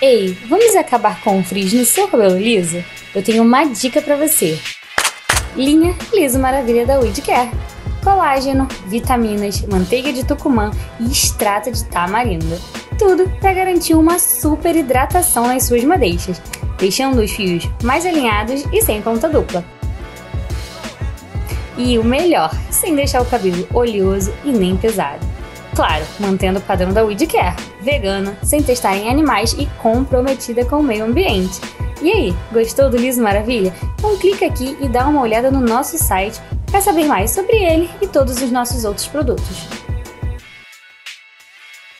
Ei, vamos acabar com o frizz no seu cabelo liso? Eu tenho uma dica para você. Linha Liso Maravilha da Care. Colágeno, vitaminas, manteiga de tucumã e extrato de tamarindo. Tudo para garantir uma super hidratação nas suas madeixas, deixando os fios mais alinhados e sem ponta dupla. E o melhor, sem deixar o cabelo oleoso e nem pesado. Claro, mantendo o padrão da Weed Care, vegana, sem testar em animais e comprometida com o meio ambiente. E aí, gostou do Liso Maravilha? Então clica aqui e dá uma olhada no nosso site para saber mais sobre ele e todos os nossos outros produtos.